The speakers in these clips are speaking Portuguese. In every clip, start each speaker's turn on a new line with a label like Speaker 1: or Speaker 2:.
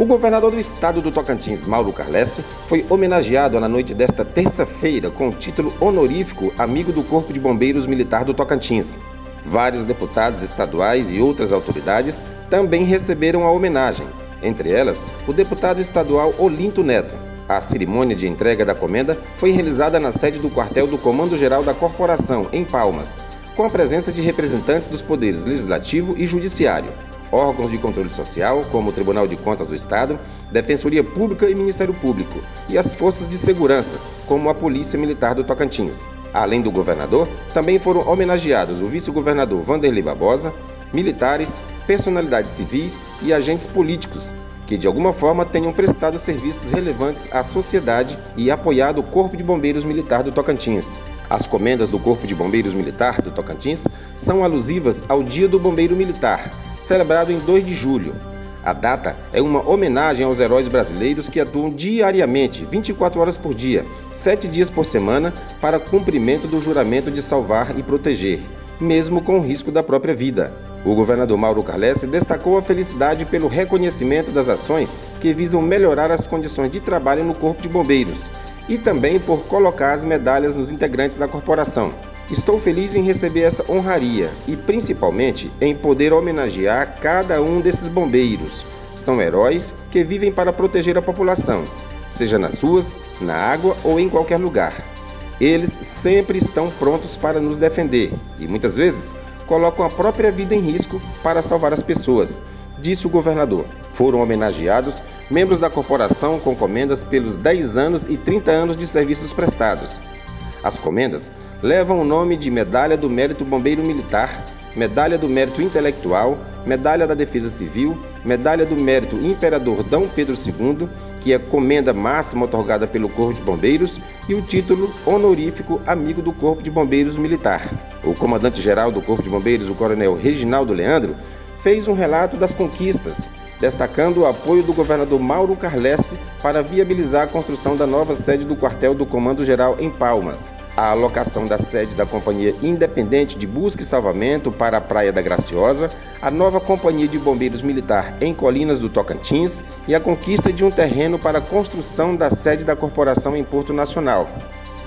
Speaker 1: O governador do estado do Tocantins, Mauro Carlesse, foi homenageado na noite desta terça-feira com o título honorífico Amigo do Corpo de Bombeiros Militar do Tocantins. Vários deputados estaduais e outras autoridades também receberam a homenagem, entre elas o deputado estadual Olinto Neto. A cerimônia de entrega da comenda foi realizada na sede do quartel do Comando Geral da Corporação, em Palmas, com a presença de representantes dos poderes legislativo e judiciário órgãos de controle social, como o Tribunal de Contas do Estado, Defensoria Pública e Ministério Público, e as forças de segurança, como a Polícia Militar do Tocantins. Além do governador, também foram homenageados o vice-governador Vanderlei Barbosa, militares, personalidades civis e agentes políticos que de alguma forma tenham prestado serviços relevantes à sociedade e apoiado o Corpo de Bombeiros Militar do Tocantins. As comendas do Corpo de Bombeiros Militar do Tocantins são alusivas ao Dia do Bombeiro Militar, celebrado em 2 de julho. A data é uma homenagem aos heróis brasileiros que atuam diariamente, 24 horas por dia, 7 dias por semana, para cumprimento do juramento de salvar e proteger, mesmo com o risco da própria vida. O governador Mauro Carlesse destacou a felicidade pelo reconhecimento das ações que visam melhorar as condições de trabalho no Corpo de Bombeiros e também por colocar as medalhas nos integrantes da corporação. Estou feliz em receber essa honraria e principalmente em poder homenagear cada um desses bombeiros. São heróis que vivem para proteger a população, seja nas ruas, na água ou em qualquer lugar. Eles sempre estão prontos para nos defender e muitas vezes colocam a própria vida em risco para salvar as pessoas, disse o governador. Foram homenageados membros da corporação com comendas pelos 10 anos e 30 anos de serviços prestados. As comendas levam o nome de Medalha do Mérito Bombeiro Militar, Medalha do Mérito Intelectual, Medalha da Defesa Civil, Medalha do Mérito Imperador D. Pedro II, que é comenda máxima otorgada pelo Corpo de Bombeiros, e o título honorífico Amigo do Corpo de Bombeiros Militar. O comandante-geral do Corpo de Bombeiros, o Coronel Reginaldo Leandro, fez um relato das conquistas, destacando o apoio do governador Mauro Carlesse para viabilizar a construção da nova sede do quartel do Comando Geral em Palmas, a alocação da sede da Companhia Independente de Busca e Salvamento para a Praia da Graciosa, a nova Companhia de Bombeiros Militar em Colinas do Tocantins e a conquista de um terreno para a construção da sede da corporação em Porto Nacional.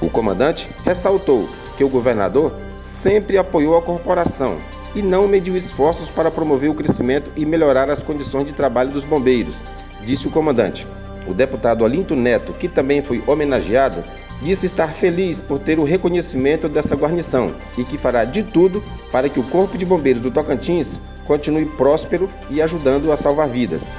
Speaker 1: O comandante ressaltou que o governador sempre apoiou a corporação e não mediu esforços para promover o crescimento e melhorar as condições de trabalho dos bombeiros, disse o comandante. O deputado Olinto Neto, que também foi homenageado, disse estar feliz por ter o reconhecimento dessa guarnição e que fará de tudo para que o Corpo de Bombeiros do Tocantins continue próspero e ajudando a salvar vidas.